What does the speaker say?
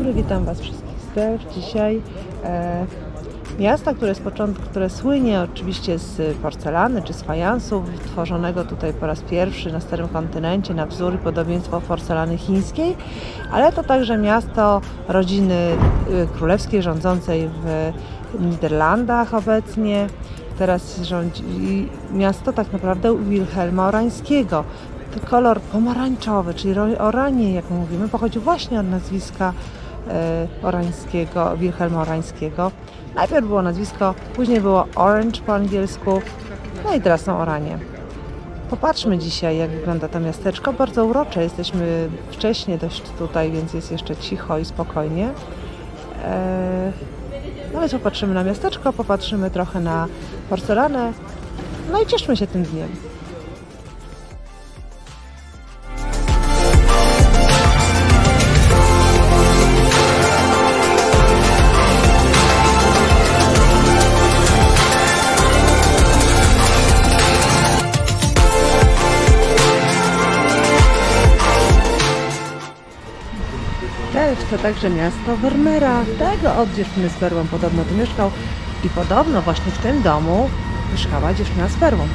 dobry, witam Was wszystkich Delft. Dzisiaj e, miasta, które, z początku, które słynie oczywiście z porcelany czy z fajansu, tworzonego tutaj po raz pierwszy na Starym Kontynencie na wzór i podobieństwo porcelany chińskiej, ale to także miasto rodziny y, królewskiej rządzącej w Niderlandach obecnie. Teraz rządzi miasto tak naprawdę Wilhelma Orańskiego. Kolor pomarańczowy, czyli oranie, jak mówimy, pochodzi właśnie od nazwiska Orańskiego, Wilhelma Orańskiego. Najpierw było nazwisko, później było Orange po angielsku, no i teraz są oranie. Popatrzmy dzisiaj, jak wygląda to miasteczko. Bardzo urocze. Jesteśmy wcześnie dość tutaj, więc jest jeszcze cicho i spokojnie. E, no więc popatrzymy na miasteczko, popatrzymy trochę na porcelanę, no i cieszmy się tym dniem. Delft to także miasto Vermeera. Tego od dziewczyny z perłą podobno tu mieszkał i podobno właśnie w tym domu mieszkała dziewczyna z perłą.